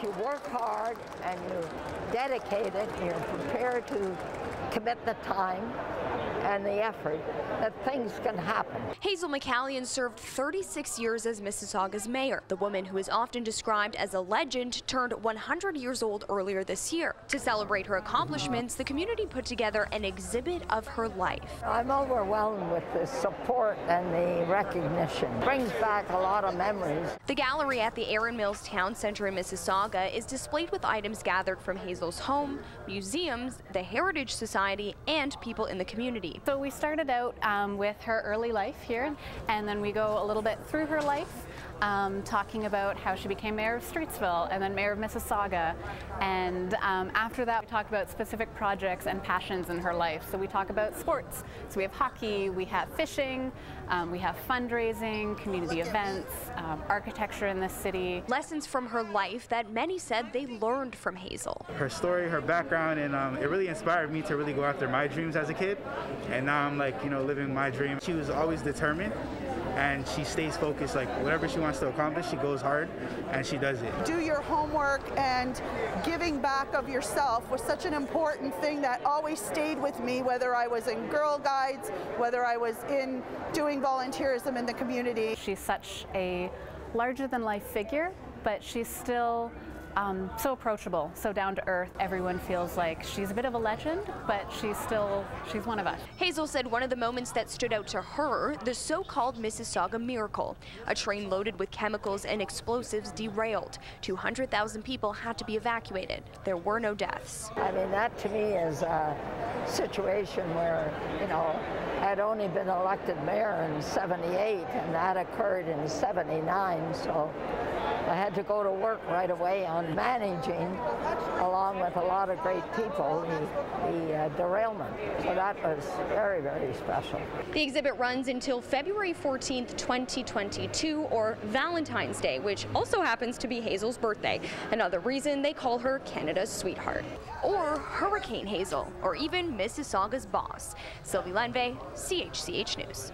if you work hard and you dedicate it, you're prepared to commit the time and the effort that things can happen. Hazel McCallion served 36 years as Mississauga's mayor. The woman who is often described as a legend turned 100 years old earlier this year. To celebrate her accomplishments, the community put together an exhibit of her life. I'm overwhelmed with the support and the recognition. It Brings back a lot of memories. The gallery at the Erin Mills Town Center in Mississauga is displayed with items gathered from Hazel's home, museums, the Heritage Society, and people in the community. So we started out um, with her early life here, and then we go a little bit through her life, um, talking about how she became mayor of Streetsville and then mayor of Mississauga. And um, after that, we talk about specific projects and passions in her life. So we talk about sports. So we have hockey, we have fishing, um, we have fundraising, community events, um, architecture in the city. Lessons from her life that many said they learned from Hazel. Her story, her background, and um, it really inspired me to really go after my dreams as a kid. And now I'm like, you know, living my dream. She was always determined and she stays focused. Like whatever she wants to accomplish, she goes hard and she does it. Do your homework and giving back of yourself was such an important thing that always stayed with me, whether I was in Girl Guides, whether I was in doing volunteerism in the community. She's such a larger than life figure, but she's still um, so approachable, so down to earth. Everyone feels like she's a bit of a legend, but she's still, she's one of us. Hazel said one of the moments that stood out to her, the so-called Mississauga miracle. A train loaded with chemicals and explosives derailed. 200,000 people had to be evacuated. There were no deaths. I mean, that to me is a situation where, you know, I'd only been elected mayor in 78 and that occurred in 79, so I had to go to work right away on managing, along with a lot of great people, the, the uh, derailment. So that was very, very special. The exhibit runs until February 14th, 2022, or Valentine's Day, which also happens to be Hazel's birthday. Another reason they call her Canada's sweetheart. Or Hurricane Hazel, or even Mississauga's boss. Sylvie Lendvay, CHCH News.